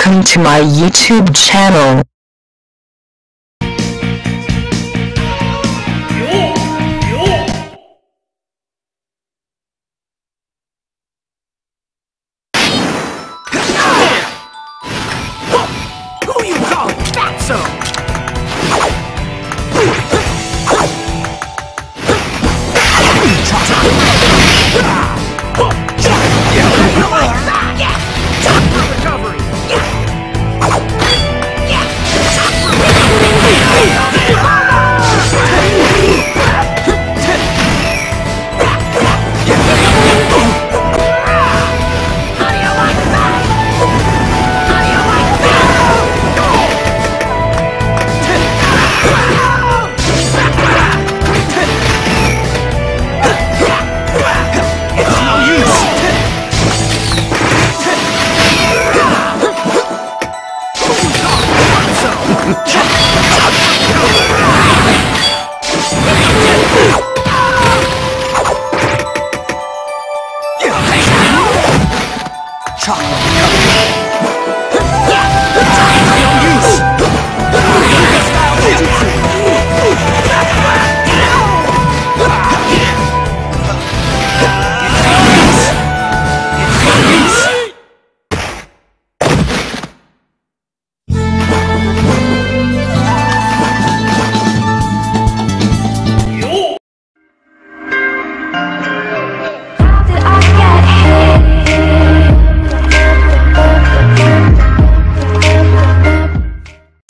welcome to my YouTube channel. Who you calling fatso? 唱。